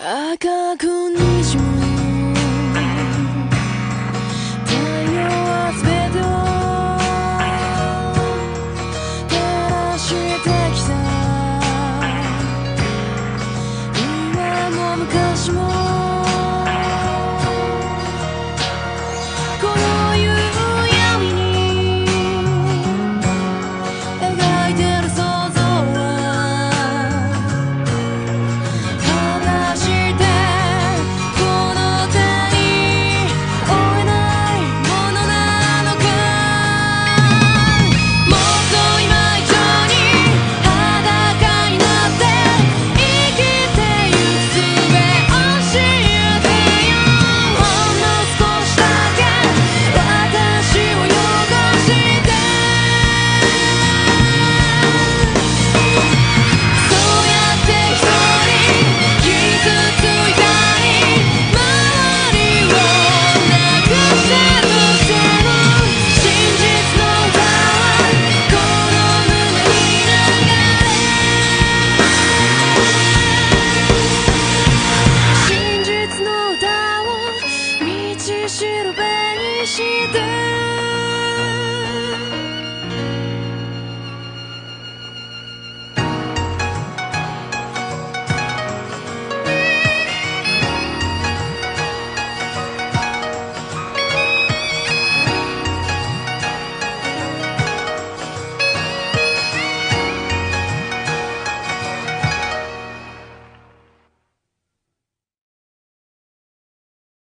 赤くにじむ太陽は全てを照らして